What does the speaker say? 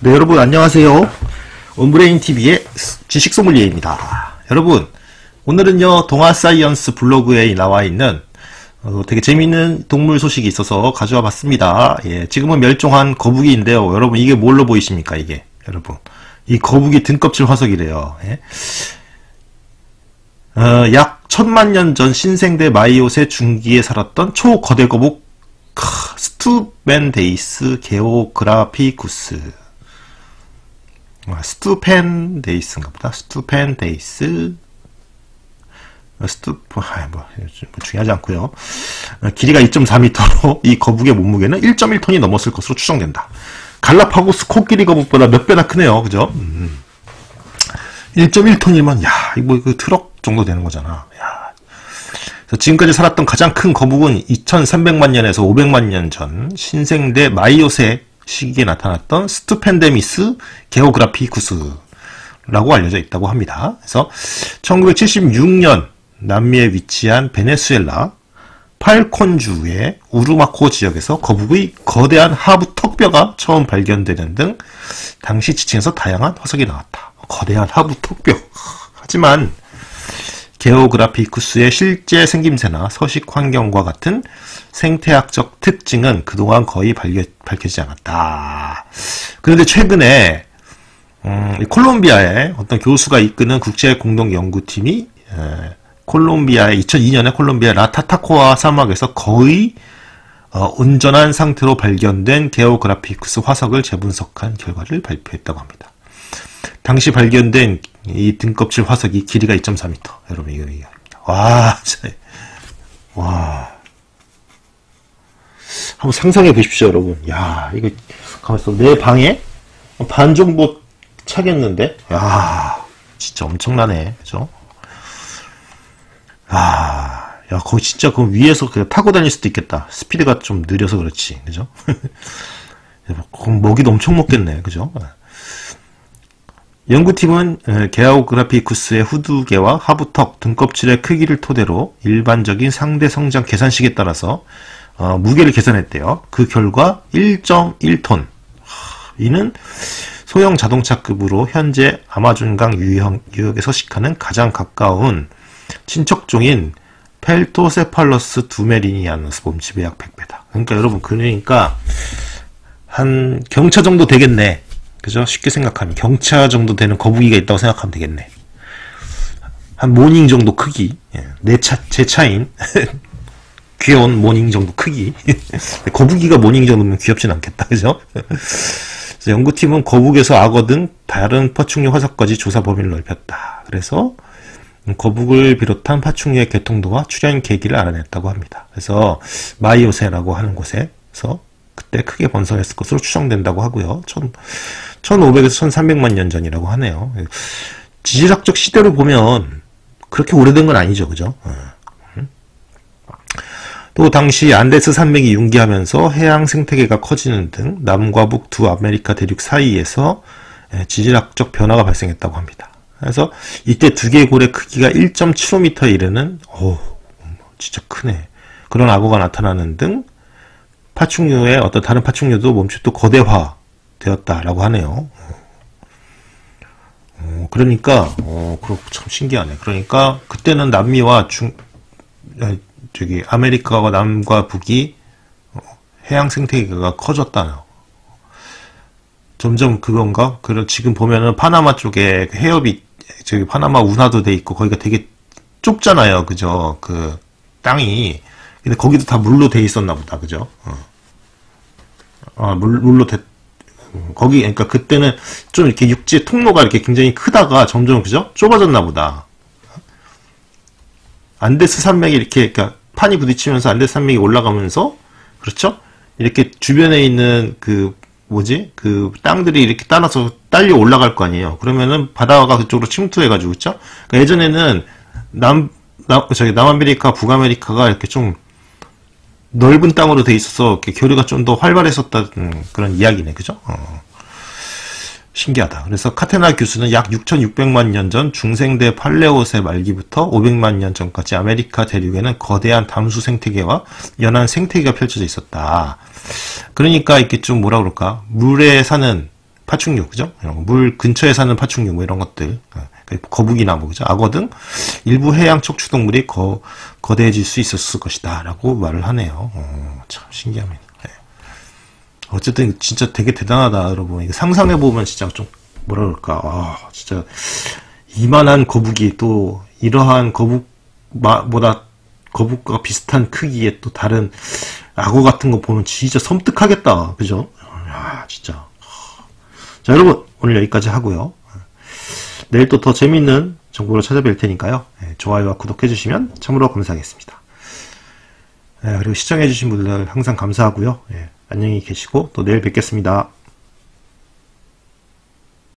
네, 여러분 안녕하세요. 온브레인 TV의 지식 소믈리에입니다. 여러분, 오늘은요 동아 사이언스 블로그에 나와 있는 어, 되게 재미있는 동물 소식이 있어서 가져와 봤습니다. 예, 지금은 멸종한 거북이인데요. 여러분 이게 뭘로 보이십니까? 이게 여러분 이 거북이 등껍질 화석이래요. 예? 어, 약 천만 년 전 신생대 마이오세 중기에 살았던 초거대 거북 스투벤데이스 게오그라피쿠스 아, 스투펜데이스인가 보다. 스투펜데이스 스투 아, 뭐, 뭐 중요하지 않고요. 어, 길이가 2.4m로 이 거북의 몸무게는 1.1톤이 넘었을 것으로 추정된다. 갈라파고스 코끼리 거북보다 몇 배나 크네요. 그죠? 음. 1.1톤이면 야, 이거 그 트럭 정도 되는 거잖아. 야. 지금까지 살았던 가장 큰 거북은 2,300만 년에서 500만 년 전 신생대 마이오세 시기에 나타났던 스투펜데미스 게오그라피쿠스라고 알려져 있다고 합니다. 그래서 1976년 남미에 위치한 베네수엘라 팔콘주의 우르마코 지역에서 거북의 거대한 하부 턱뼈가 처음 발견되는 등 당시 지층에서 다양한 화석이 나왔다. 거대한 하부 턱뼈. 하지만 게오그라피쿠스의 실제 생김새나 서식 환경과 같은 생태학적 특징은 그동안 거의 밝혀, 지지 않았다. 그런데 최근에 음, 콜롬비아의 어떤 교수가 이끄는 국제 공동 연구팀이 에, 콜롬비아의 2002년에 콜롬비아 라타타코아 사막에서 거의 어, 온전한 상태로 발견된 게오그라피쿠스 화석을 재분석한 결과를 발표했다고 합니다. 당시 발견된 이 등껍질 화석이 길이가 2.4m. 여러분 이거 얘기합니다. 와, 진짜. 와. 한번 상상해 보십시오, 여러분. 야, 이거 가만있어. 내 방에 반 정도 차겠는데? 야, 진짜 엄청나네. 그죠? 아, 야, 거기 진짜 그 위에서 그냥 타고 다닐 수도 있겠다. 스피드가 좀 느려서 그렇지. 그죠? 그럼 먹이도 엄청 먹겠네. 그죠? 연구팀은 게아오그라피쿠스의 후두개와 하부턱, 등껍질의 크기를 토대로 일반적인 상대 성장 계산식에 따라서 어, 무게를 계산했대요. 그 결과 1.1톤. 이는 소형 자동차급으로 현재 아마존강 유형, 유역에 서식하는 가장 가까운 친척종인 펠토세팔러스 두메리니아누스 몸집의 약 100배다. 그러니까 여러분 그러니까 한 경차 정도 되겠네. 그죠? 쉽게 생각하면 경차 정도 되는 거북이가 있다고 생각하면 되겠네. 한 모닝 정도 크기, 예, 내 차, 제 차인 귀여운 모닝 정도 크기. 거북이가 모닝 정도면 귀엽진 않겠다, 그죠? 연구팀은 거북에서 악어 등 다른 파충류 화석까지 조사 범위를 넓혔다. 그래서 거북을 비롯한 파충류의 계통도와 출현 계기를 알아냈다고 합니다. 그래서 마이오세라고 하는 곳에서 그때 크게 번성했을 것으로 추정된다고 하고요. 1500에서 1300만 년 전이라고 하네요. 지질학적 시대로 보면 그렇게 오래된 건 아니죠. 그죠? 어. 또 당시 안데스 산맥이 융기하면서 해양 생태계가 커지는 등 남과 북 두 아메리카 대륙 사이에서 예, 지질학적 변화가 발생했다고 합니다. 그래서 이때 두 개의 골의 크기가 1.75m에 이르는 오 진짜 크네. 그런 악어가 나타나는 등 파충류의 어떤 다른 파충류도 몸집도 거대화 되었다라고 하네요. 어, 그러니까 어, 참 신기하네. 그러니까 그때는 남미와 중 저기 아메리카와 남과 북이 어, 해양 생태계가 커졌다요. 점점 그건가? 그럼 지금 보면은 파나마 쪽에 그 해협이 저기 파나마 운하도 돼 있고 거기가 되게 좁잖아요. 그죠? 그 땅이 근데 거기도 다 물로 돼 있었나 보다. 그죠? 어. 아, 물, 물로 돼, 거기, 그러니까 그때는 좀 이렇게 육지 통로가 이렇게 굉장히 크다가 점점, 그죠? 좁아졌나 보다. 안데스 산맥이 이렇게, 그러니까 판이 부딪히면서 안데스 산맥이 올라가면서, 그렇죠? 이렇게 주변에 있는 그, 뭐지? 그 땅들이 이렇게 따라서 딸려 올라갈 거 아니에요. 그러면은 바다가 그쪽으로 침투해가지고, 그렇죠? 그러니까 예전에는 남, 남, 저기 남아메리카, 북아메리카가 이렇게 좀 넓은 땅으로 돼 있어서 교류가 좀 더 활발했었다는 그런 이야기네, 그죠? 어. 신기하다. 그래서 카테나 교수는 약 6,600만 년 전 중생대 팔레오세 말기부터 500만 년 전까지 아메리카 대륙에는 거대한 담수 생태계와 연한 생태계가 펼쳐져 있었다. 그러니까 이렇게 좀 뭐라 그럴까? 물에 사는 파충류, 그죠? 물 근처에 사는 파충류, 뭐 이런 것들, 거북이나 뭐, 그죠? 악어 등 일부 해양 척추동물이 거, 거대해질 수 있었을 것이다. 라고 말을 하네요. 어, 참 신기합니다. 네. 어쨌든 진짜 되게 대단하다, 여러분. 이거 상상해 보면 진짜 좀, 뭐라 그럴까. 아, 진짜, 이만한 거북이 또, 이러한 거북보다 거북과 비슷한 크기의 또 다른 악어 같은 거 보면 진짜 섬뜩하겠다. 그죠? 야, 진짜. 자, 여러분, 오늘 여기까지 하고요. 내일 또 더 재밌는 정보로 찾아뵐 테니까요. 예, 좋아요와 구독해주시면 참으로 감사하겠습니다. 예, 그리고 시청해주신 분들 항상 감사하고요. 예, 안녕히 계시고 또 내일 뵙겠습니다.